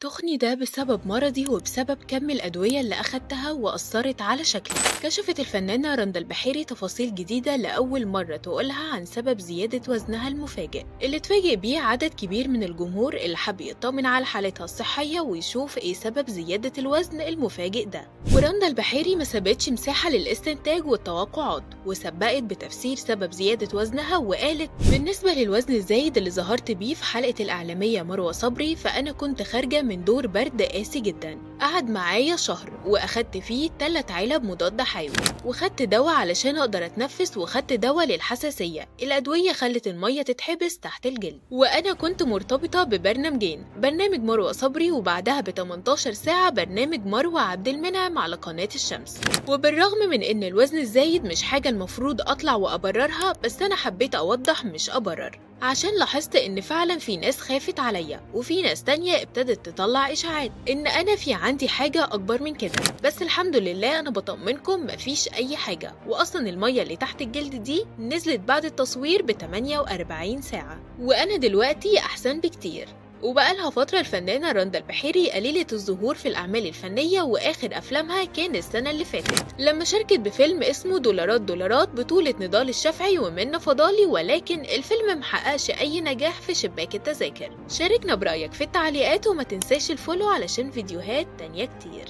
تخني ده بسبب مرضي وبسبب كم الأدوية اللي أخدتها وأثرت على شكلي. كشفت الفنانة رندا البحيري تفاصيل جديدة لأول مرة تقولها عن سبب زيادة وزنها المفاجئ اللي اتفاجئ بيه عدد كبير من الجمهور اللي حب يطمن على حالتها الصحية ويشوف إيه سبب زيادة الوزن المفاجئ ده. ورندا البحيري ما سابتش مساحة للاستنتاج والتوقعات وسبقت بتفسير سبب زيادة وزنها وقالت بالنسبة للوزن الزايد اللي ظهرت بيه في حلقة الإعلامية مروة صبري فأنا كنت خارجة من دور برد قاسي جدا. قعد معايا شهر وأخدت فيه 3 علب مضاد حيوي. وخدت دواء علشان أقدر أتنفس وخدت دواء للحساسية. الأدوية خلت المية تتحبس تحت الجلد. وأنا كنت مرتبطة ببرنامجين برنامج مروة صبري وبعدها ب 18 ساعة برنامج مروة عبد المنعم على قناة الشمس. وبالرغم من إن الوزن الزايد مش حاجة المفروض أطلع وأبررها بس أنا حبيت أوضح مش أبرر. عشان لاحظت إن فعلا في ناس خافت عليا وفي ناس تانية ابتدت تطلع إشاعات إن أنا في عندي حاجة أكبر من كده. بس الحمد لله أنا بطمنكم مفيش أي حاجة واصلا المية اللي تحت الجلد دي نزلت بعد التصوير ب 48 ساعة وأنا دلوقتي أحسن بكتير. وبقالها فترة الفنانة رندا البحيري قليلة الظهور في الأعمال الفنية وآخر أفلامها كان السنة اللي فاتت. لما شاركت بفيلم اسمه دولارات دولارات بطولة نضال الشافعي ومنى فضالي ولكن الفيلم محققش أي نجاح في شباك التذاكر. شاركنا برأيك في التعليقات وما تنساش الفولو علشان فيديوهات تانية كتير.